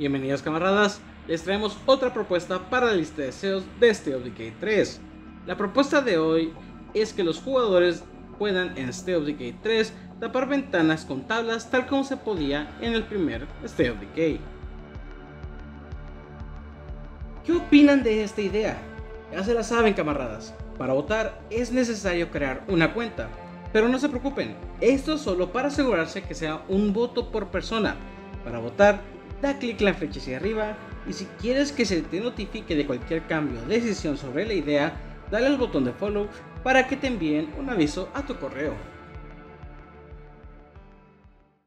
Bienvenidos camaradas, les traemos otra propuesta para la lista de deseos de State of Decay 3. La propuesta de hoy es que los jugadores puedan en State of Decay 3 tapar ventanas con tablas tal como se podía en el primer State of Decay. ¿Qué opinan de esta idea? Ya se la saben camaradas, para votar es necesario crear una cuenta, pero no se preocupen, esto es solo para asegurarse que sea un voto por persona. Para votar, da clic en la flecha hacia arriba y si quieres que se te notifique de cualquier cambio o decisión sobre la idea, dale al botón de follow para que te envíen un aviso a tu correo.